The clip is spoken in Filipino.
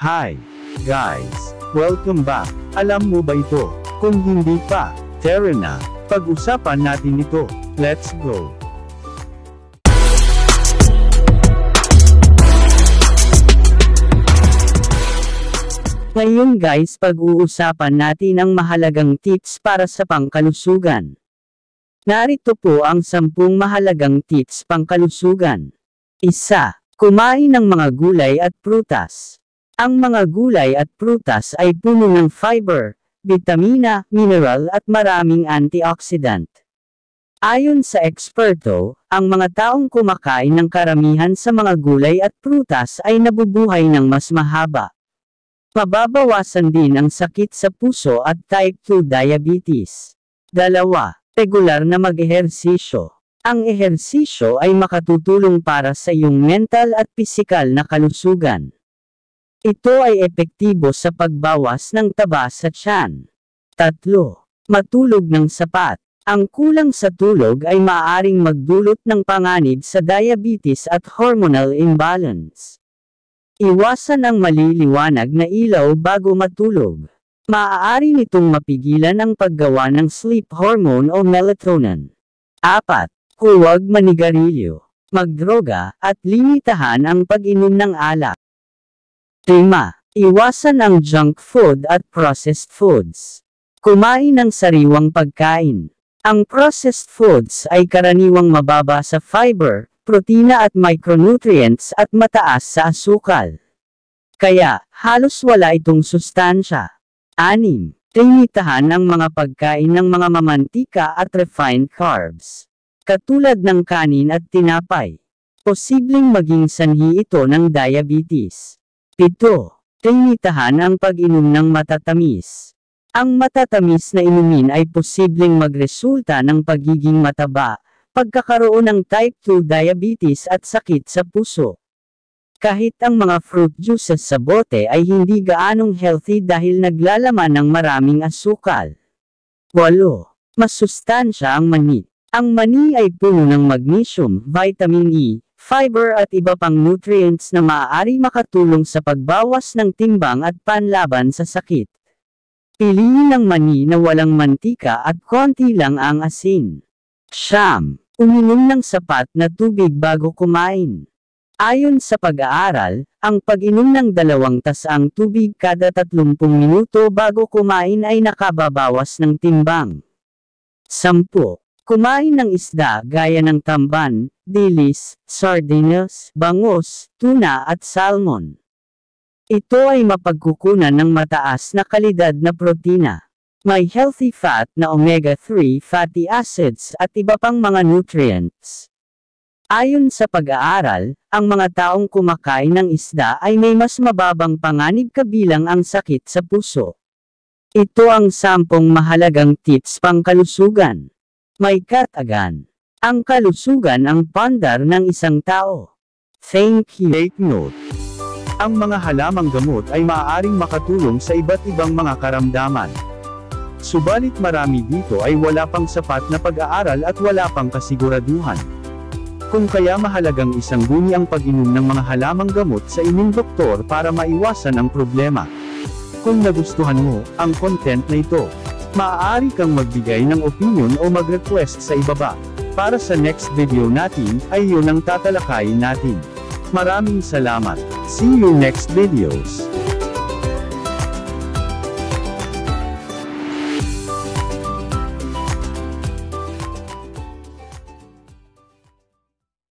Hi, guys! Welcome back! Alam mo ba ito? Kung hindi pa, tara na! Pag-usapan natin ito. Let's go! Ngayon guys pag-uusapan natin ang mahalagang tips para sa pangkalusugan. Narito po ang 10 mahalagang tips pangkalusugan. Isa, kumain ng mga gulay at prutas. Ang mga gulay at prutas ay puno ng fiber, vitamina, mineral at maraming antioxidant. Ayon sa eksperto, ang mga taong kumakain ng karamihan sa mga gulay at prutas ay nabubuhay ng mas mahaba. Mababawasan din ang sakit sa puso at type 2 diabetes. Dalawa, regular na mag-ehersisyo. Ang ehersisyo ay makatutulong para sa iyong mental at pisikal na kalusugan. Ito ay epektibo sa pagbawas ng taba sa tiyan. Tatlo, matulog ng sapat. Ang kulang sa tulog ay maaaring magdulot ng panganib sa diabetes at hormonal imbalance. Iwasan ang maliliwanag na ilaw bago matulog. Maaari nitong mapigilan ang paggawa ng sleep hormone o melatonin. 4. Huwag manigarilyo, magdroga, at limitahan ang pag-inom ng alak. 5. Iwasan ang junk food at processed foods. Kumain ng sariwang pagkain. Ang processed foods ay karaniwang mababa sa fiber, protina at micronutrients at mataas sa asukal. Kaya, halos wala itong sustansya. 6. Limitahan ang mga pagkain ng mga mamantika at refined carbs. Katulad ng kanin at tinapay. Posibleng maging sanhi ito ng diabetes. 7. Limitahan ang pag-inom ng matatamis. Ang matatamis na inumin ay posibleng magresulta ng pagiging mataba, pagkakaroon ng type 2 diabetes at sakit sa puso. Kahit ang mga fruit juices sa bote ay hindi gaanong healthy dahil naglalaman ng maraming asukal. 8. Masustansya ang mani. Ang mani ay puno ng magnesium, vitamin E, fiber at iba pang nutrients na maaari makatulong sa pagbawas ng timbang at panlaban sa sakit. Piliin ang mani na walang mantika at konti lang ang asin. Siyam. Uminom ng sapat na tubig bago kumain. Ayon sa pag-aaral, ang pag-inom ng dalawang tasang tubig kada 30 minuto bago kumain ay nakababawas ng timbang. 10. Kumain ng isda gaya ng tamban, dilis, sardines, bangus, tuna at salmon. Ito ay mapagkukunan ng mataas na kalidad na protina. May healthy fat na omega-3 fatty acids at iba pang mga nutrients. Ayon sa pag-aaral, ang mga taong kumakain ng isda ay may mas mababang panganib kabilang ang sakit sa puso. Ito ang sampung mahalagang tips pang kalusugan. May katagan. Ang kalusugan ang pandar ng isang tao. Thank you. Take note. Ang mga halamang gamot ay maaaring makatulong sa iba't ibang mga karamdaman. Subalit marami dito ay wala pang sapat na pag-aaral at wala pang kasiguraduhan. Kung kaya mahalagang isang buni ang pag-inom ng mga halamang gamot sa inyong doktor para maiwasan ang problema. Kung nagustuhan mo ang content na ito, maaari kang magbigay ng opinion o mag-request sa ibaba. Para sa next video natin, ay yun ang tatalakayin natin. Maraming salamat. See you next videos.